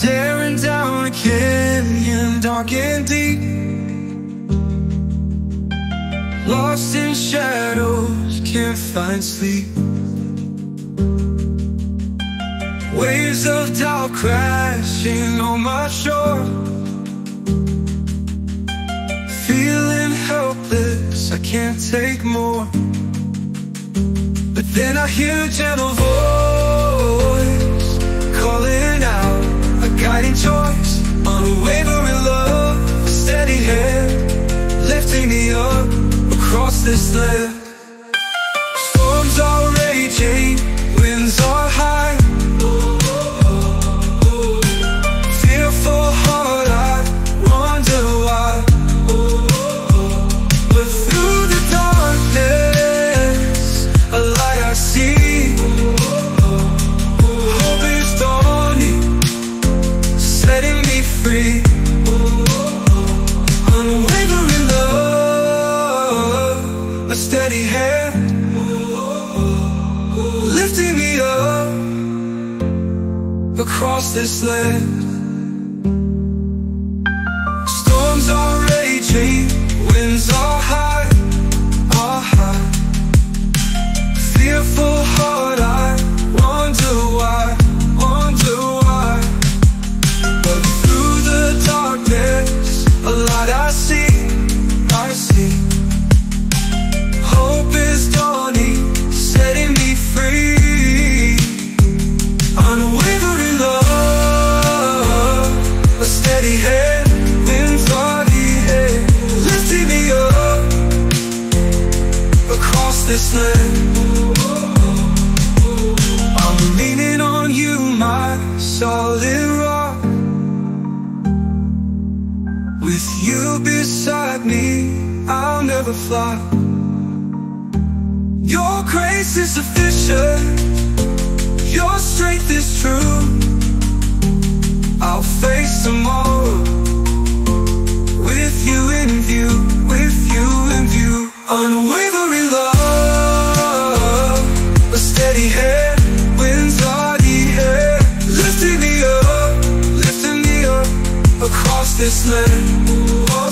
Staring down a canyon dark and deep. Lost in shadows, can't find sleep. Waves of doubt crashing on my shore. Feeling helpless, I can't take more. But then I hear a gentle voice. Me up across this land across this land land I'm leaning on you, my solid rock. With you beside me, I'll never fly. Your grace is sufficient. Your strength this land. Whoa.